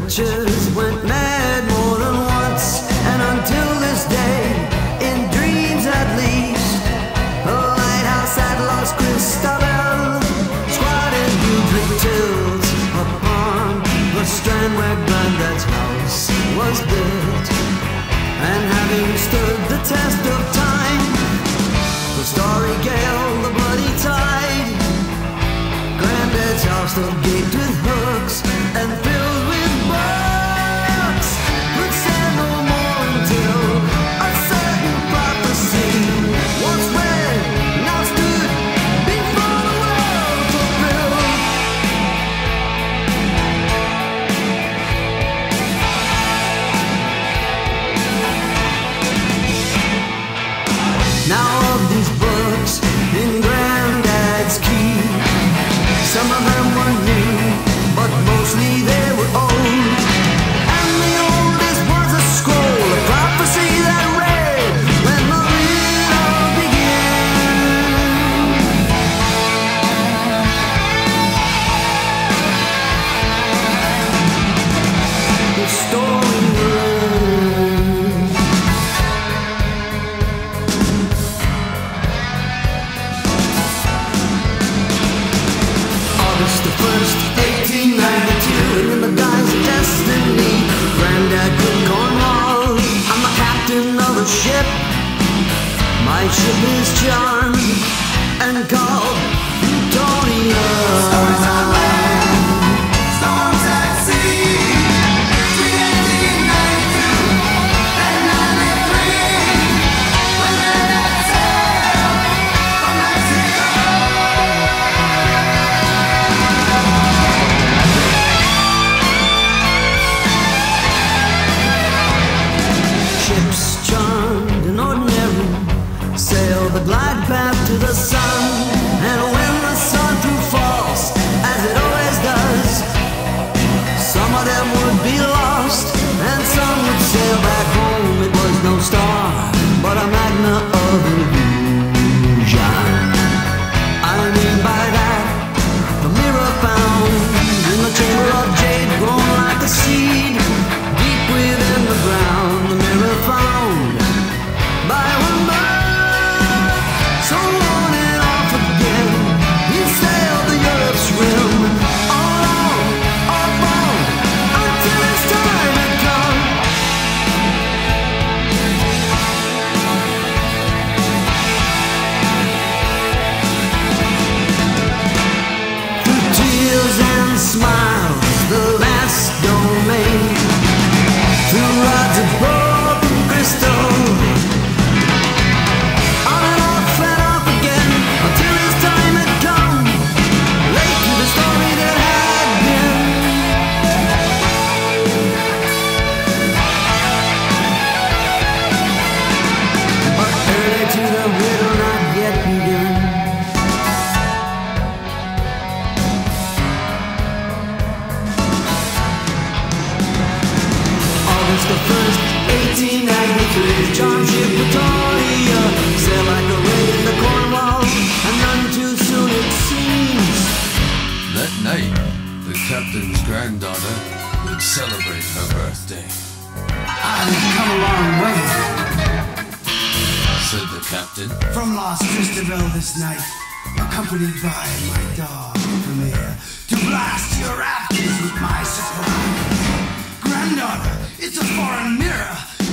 witches went mad more than once, and until this day, in dreams at least, the lighthouse at Los Cristobal squatted huge reptiles upon the strand where Granddad's house was built, and having stood the test of time, the starry gale, the bloody tide, Granddad's house still gaped with hooks and. you charm and gold. night, the captain's granddaughter would celebrate her birthday. I've come a long way, said the captain. From Las Cristobal this night, accompanied by my dog, to blast your rafters with my surprise. Granddaughter, it's a foreign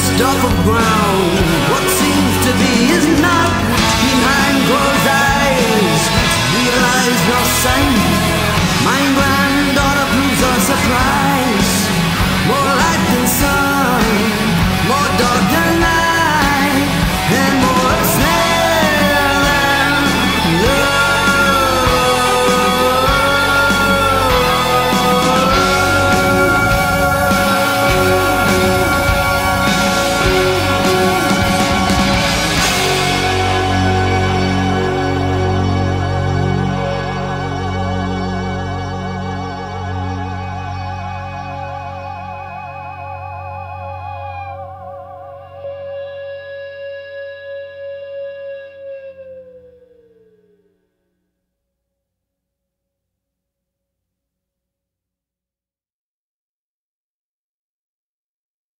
dust off the ground.